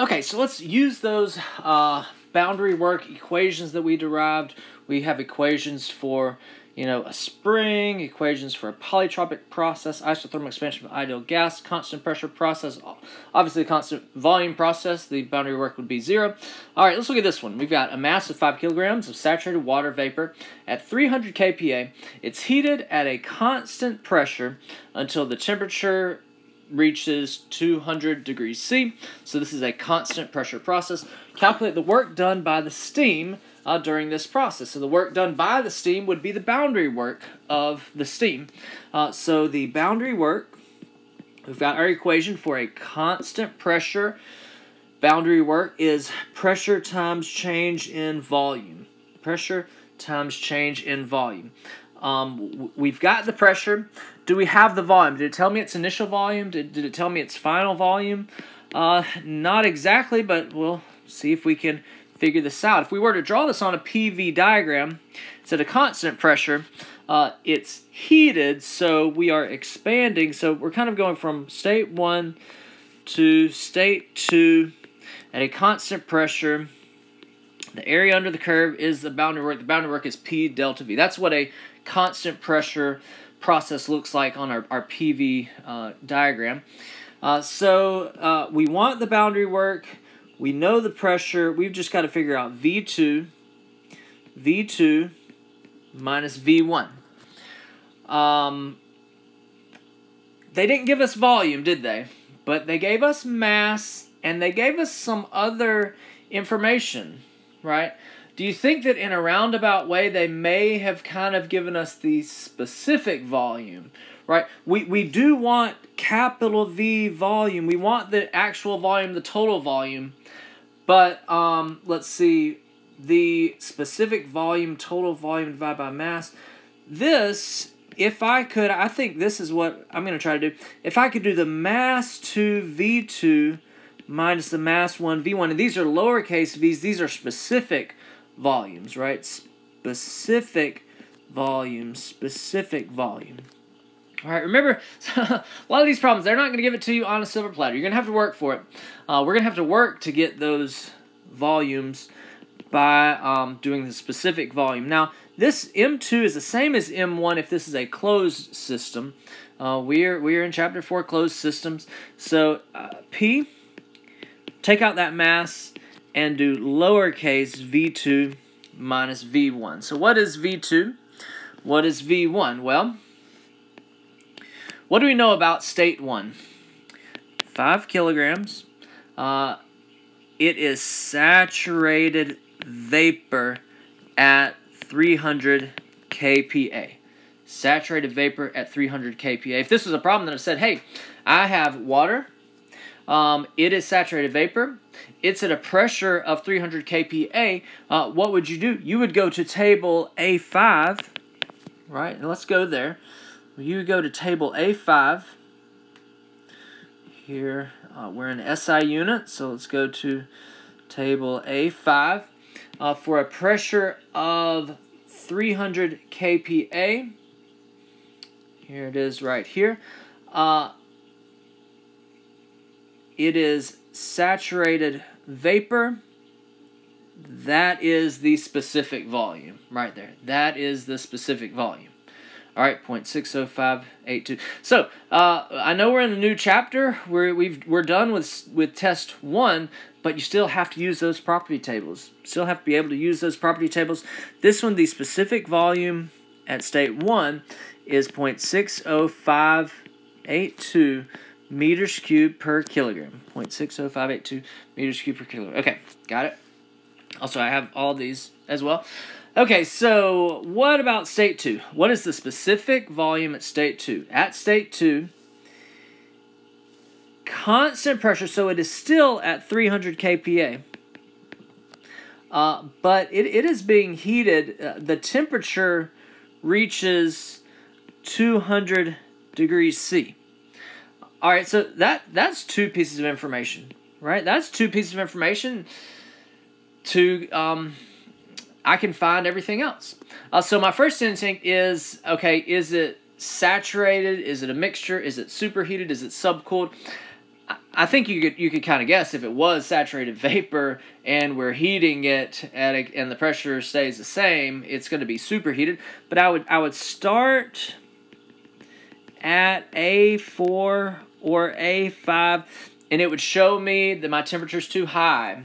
Okay, so let's use those uh, boundary work equations that we derived. We have equations for you know, a spring, equations for a polytropic process, isothermal expansion of ideal gas, constant pressure process, obviously constant volume process, the boundary work would be zero. All right, let's look at this one. We've got a mass of 5 kilograms of saturated water vapor at 300 kPa. It's heated at a constant pressure until the temperature reaches 200 degrees C. So this is a constant pressure process. Calculate the work done by the steam uh, during this process. So the work done by the steam would be the boundary work of the steam. Uh, so the boundary work, we've got our equation for a constant pressure boundary work is pressure times change in volume. Pressure times change in volume. Um, we've got the pressure. Do we have the volume? Did it tell me its initial volume? Did, did it tell me its final volume? Uh, not exactly, but we'll see if we can figure this out. If we were to draw this on a PV diagram, it's at a constant pressure. Uh, it's heated, so we are expanding. So we're kind of going from state 1 to state 2 at a constant pressure. The area under the curve is the boundary work. The boundary work is P delta V. That's what a constant pressure process looks like on our, our PV uh, diagram. Uh, so uh, we want the boundary work. We know the pressure. We've just got to figure out V2, V2 minus V1. Um, they didn't give us volume, did they? But they gave us mass and they gave us some other information, right? Do you think that in a roundabout way they may have kind of given us the specific volume, right? We, we do want capital V volume. We want the actual volume, the total volume. But um, let's see, the specific volume, total volume divided by mass. This, if I could, I think this is what I'm going to try to do. If I could do the mass 2 V2 minus the mass 1 V1, and these are lowercase v's, these are specific volumes, right? Specific volume, specific volume. All right, remember, a lot of these problems, they're not going to give it to you on a silver platter. You're going to have to work for it. Uh, we're going to have to work to get those volumes by um, doing the specific volume. Now, this M2 is the same as M1 if this is a closed system. Uh, we're, we're in Chapter 4, closed systems. So, uh, P, take out that mass and do lowercase v2 minus v1. So what is v2? What is v1? Well, what do we know about state 1? 5 kilograms. Uh, it is saturated vapor at 300 kPa. Saturated vapor at 300 kPa. If this was a problem, then I said, hey, I have water. Um, it is saturated vapor. It's at a pressure of 300 kPa. Uh, what would you do? You would go to table A5, right? And let's go there you go to table A5. Here, uh, we're in SI unit, so let's go to table A5. Uh, for a pressure of 300 kPa, here it is right here, uh, it is saturated vapor. That is the specific volume right there. That is the specific volume. All right, 0.60582. So uh, I know we're in a new chapter. We're we've we're done with with test one, but you still have to use those property tables. Still have to be able to use those property tables. This one, the specific volume at state one is 0.60582 meters cubed per kilogram. 0.60582 meters cubed per kilogram. Okay, got it. Also, I have all these as well. Okay, so what about state 2? What is the specific volume at state 2? At state 2, constant pressure, so it is still at 300 kPa. Uh, but it, it is being heated. Uh, the temperature reaches 200 degrees C. All right, so that that's two pieces of information, right? That's two pieces of information to um, I can find everything else. Uh, so my first instinct is, okay, is it saturated? Is it a mixture? Is it superheated? Is it subcooled? I think you could you could kind of guess if it was saturated vapor and we're heating it at a, and the pressure stays the same, it's going to be superheated. But I would I would start at A4 or A5 and it would show me that my temperature's too high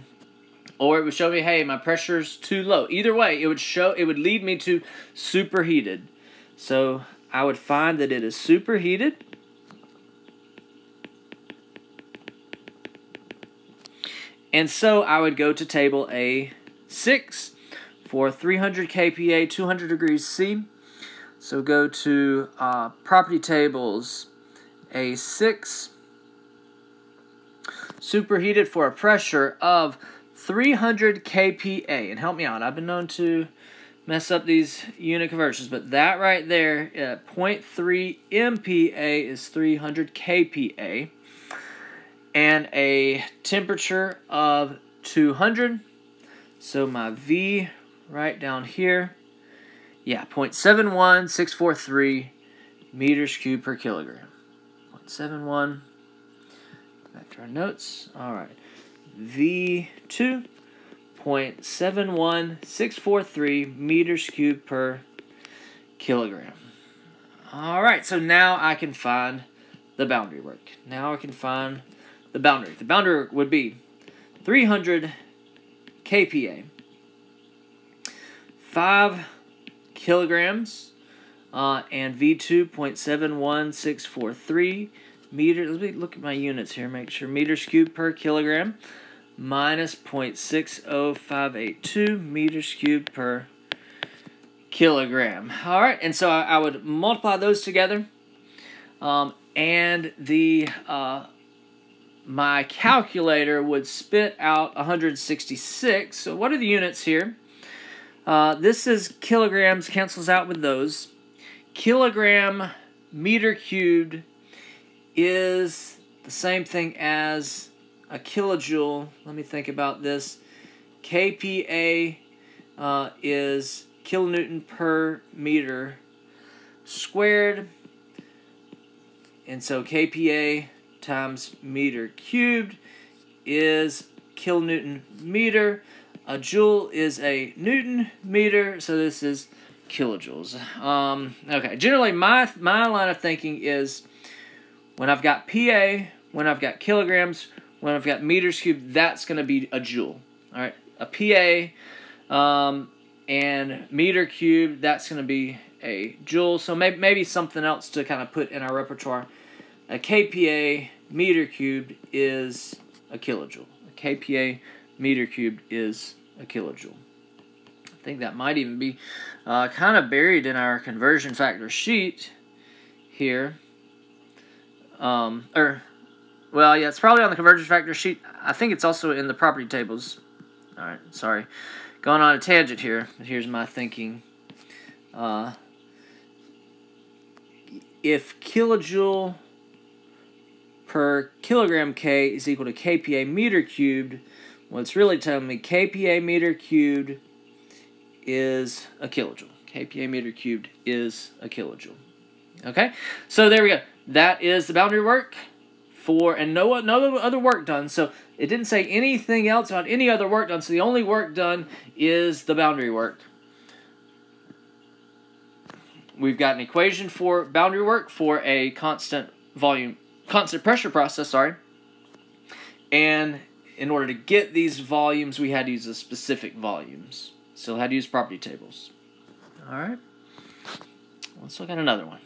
or it would show me hey my pressure's too low. Either way, it would show it would lead me to superheated. So I would find that it is superheated And so I would go to table A6 for 300 kPa, 200 degrees C. So go to uh, property tables A6, superheated for a pressure of 300 kPa. And help me out, I've been known to mess up these unit conversions, but that right there, uh, 0.3 MPa is 300 kPa and a temperature of 200. So my V right down here, yeah, 0.71643 meters cubed per kilogram. 0.71, back to our notes. All right, V2, 0.71643 meters cubed per kilogram. All right, so now I can find the boundary work. Now I can find the boundary. The boundary would be 300 kPa, 5 kilograms, uh, and V2.71643 meters. Let me look at my units here, make sure meters cubed per kilogram minus 0.60582 meters cubed per kilogram. All right, and so I, I would multiply those together. Um, and the uh, my calculator would spit out 166. So what are the units here? Uh, this is kilograms, cancels out with those. Kilogram meter cubed is the same thing as a kilojoule. Let me think about this. kPa uh, is kilonewton per meter squared. And so kPa times meter cubed is kilonewton meter. A joule is a newton meter, so this is kilojoules. Um, okay, generally my my line of thinking is when I've got PA, when I've got kilograms, when I've got meters cubed, that's going to be a joule. All right, a PA um, and meter cubed, that's going to be a joule. So maybe maybe something else to kind of put in our repertoire. A kPa meter cubed is a kilojoule. A kPa meter cubed is a kilojoule. Think that might even be uh, kind of buried in our conversion factor sheet here. Um, or, well, yeah, it's probably on the conversion factor sheet. I think it's also in the property tables. All right, sorry. Going on a tangent here. Here's my thinking. Uh, if kilojoule per kilogram K is equal to kPa meter cubed. Well, it's really telling me kPa meter cubed is a kilojoule. kPa meter cubed is a kilojoule. Okay, so there we go. That is the boundary work for, and no, no other work done. So it didn't say anything else about any other work done. So the only work done is the boundary work. We've got an equation for boundary work for a constant volume constant pressure process, sorry. And in order to get these volumes, we had to use the specific volumes. Still had to use property tables. All right. Let's look at another one.